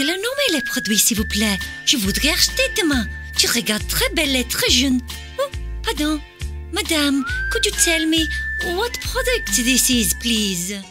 Quel nom est les produits, s'il vous plaît Je voudrais acheter demain. Tu regardes très belle et très jeune. Oh, pardon. Madame, could you tell me what product this is, please?